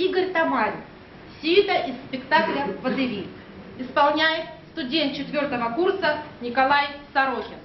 Игорь Тамарин. Сюита из спектакля «Водевиль». Исполняет студент четвертого курса Николай Сорокин.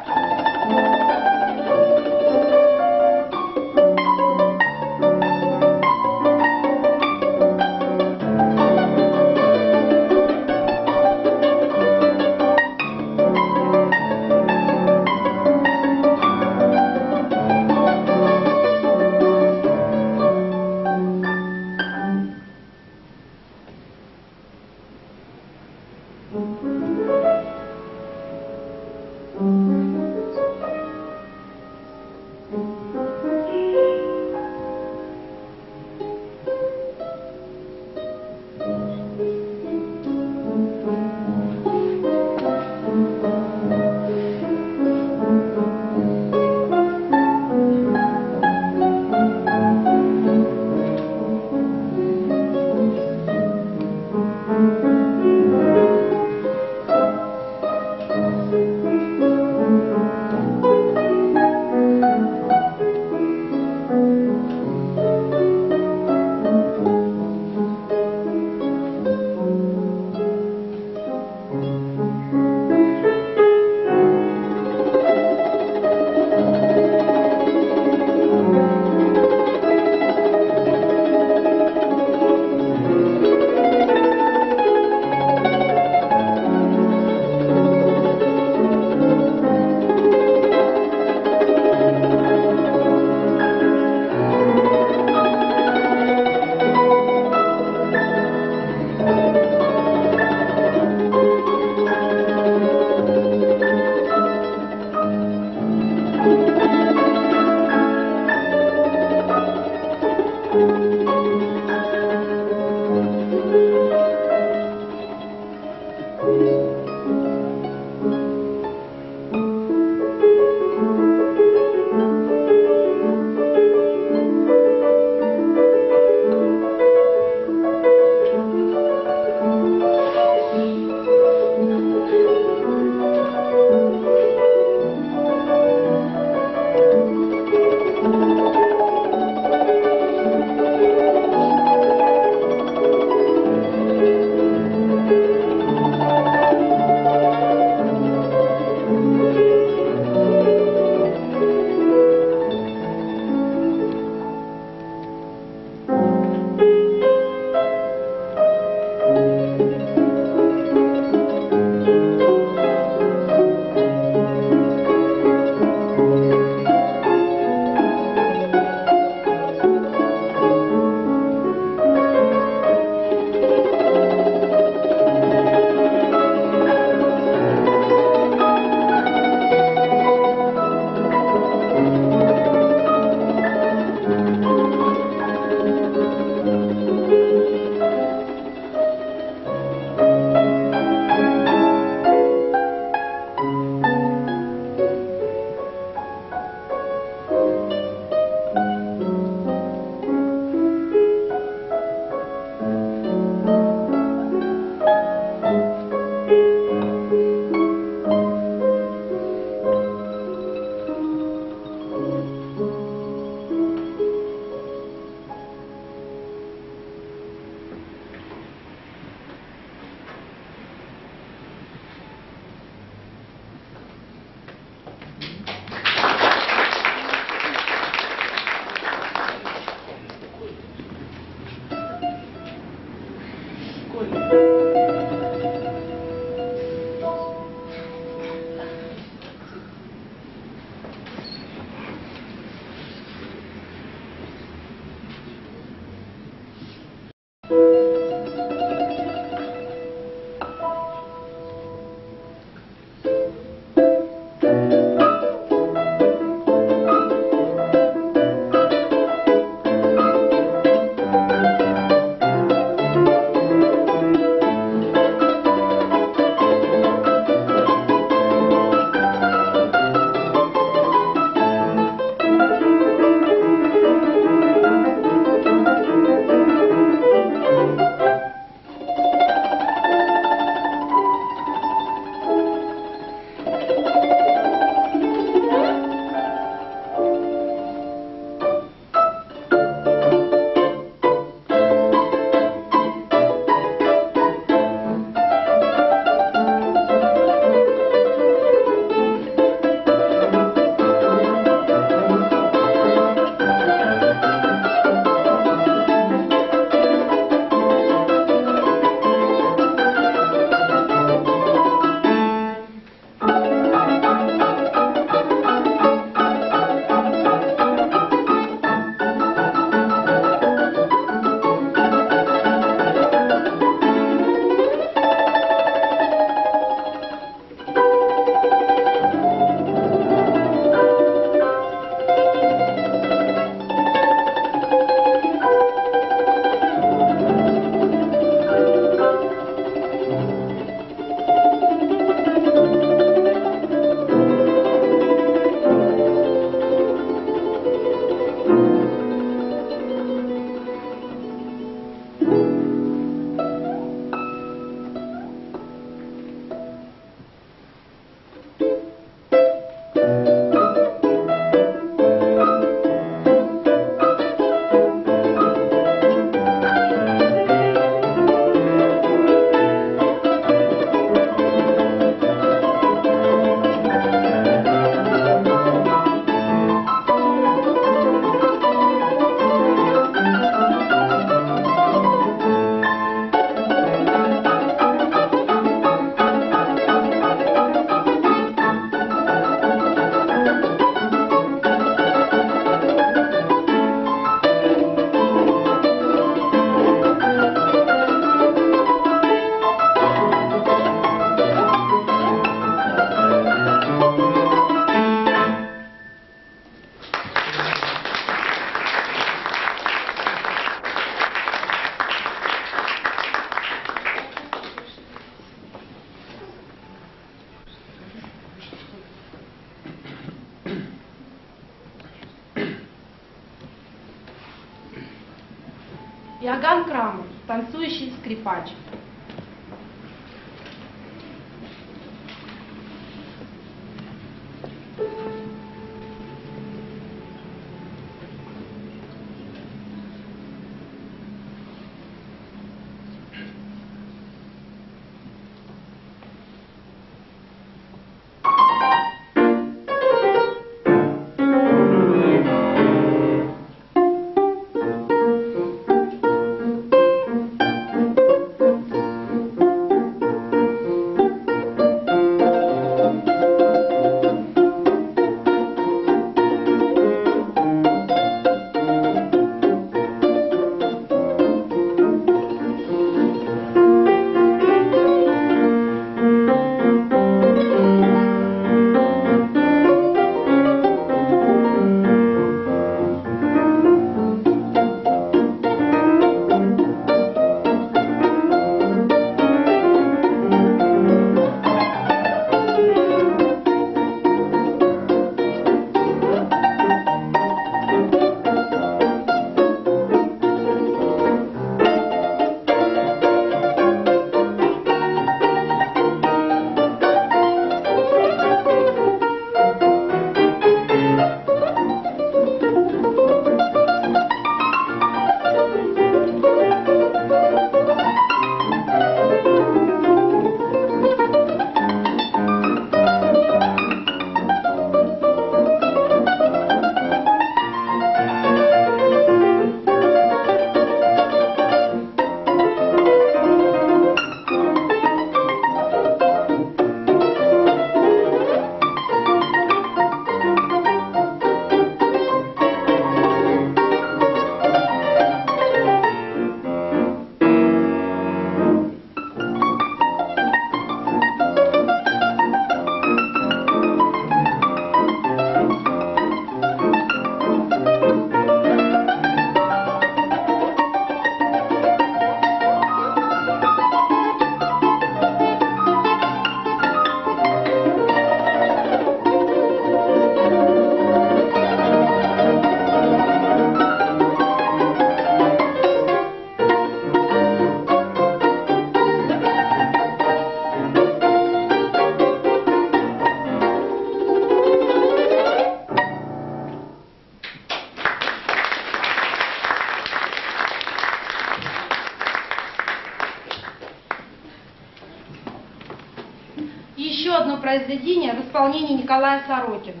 Произведение в исполнении Николая Сорокина.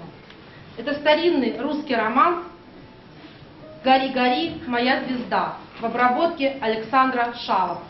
Это старинный русский роман «Гори, гори, моя звезда» в обработке Александра Шалова.